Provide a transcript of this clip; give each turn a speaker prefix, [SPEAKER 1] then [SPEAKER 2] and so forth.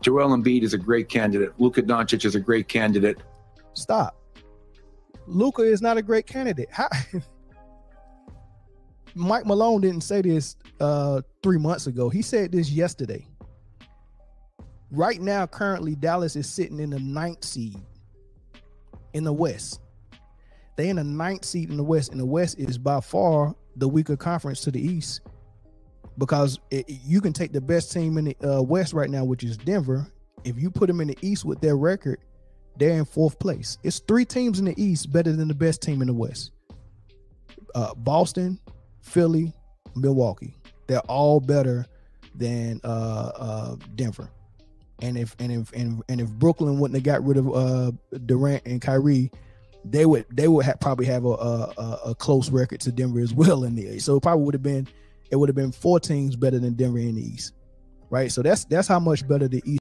[SPEAKER 1] Joel Embiid is a great candidate. Luka Doncic is a great candidate.
[SPEAKER 2] Stop. Luka is not a great candidate. How? Mike Malone didn't say this uh, three months ago. He said this yesterday. Right now, currently, Dallas is sitting in the ninth seed in the West. They in the ninth seed in the West, and the West is by far the weaker conference to the East because it, you can take the best team in the uh, West right now, which is Denver. If you put them in the East with their record, they're in fourth place. It's three teams in the East better than the best team in the West. Uh, Boston, Philly, Milwaukee. They're all better than uh, uh, Denver. And if and if and, and if Brooklyn wouldn't have got rid of uh, Durant and Kyrie, they would they would probably have a, a, a close record to Denver as well in the East. So it probably would have been it would have been four teams better than Denver in the East, right? So that's that's how much better the East